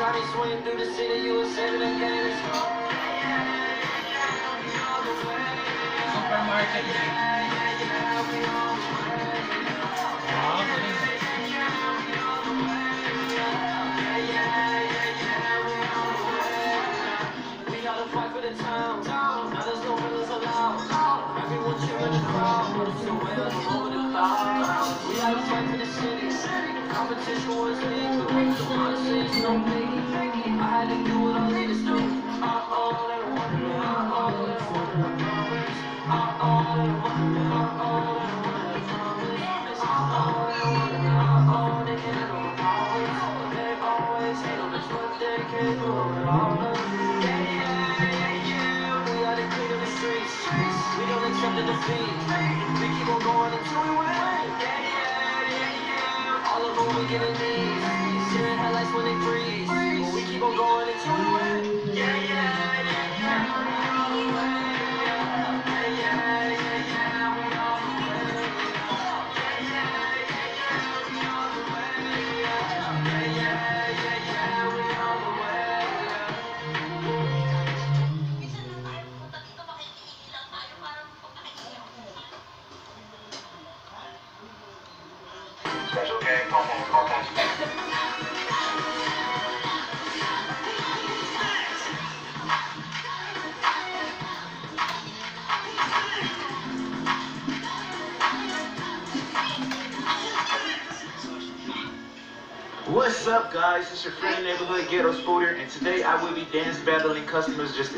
And every time you swing through the city, you it again. It's Supermarket na. Wow, galing. We gotta fight for the town. Now there's no winners allowed. Everyone cheering the crowd. But it's the way of the moment Competition was legal. So honestly, it's no biggie. I had to do what I needed to do. Uh-oh, they want me. Uh-oh, they want me. Uh-oh, they want me. Uh-oh, they want me. Uh-oh, want me. Uh-oh, they can't do it can't do it. We are the streets. We don't accept defeat. We keep on going until we win. Yeah, yeah, them we get a need. Seeing headlights when they freeze. What's up, guys? It's your friend neighborhood ghetto scooter, and today I will be dance battling customers just to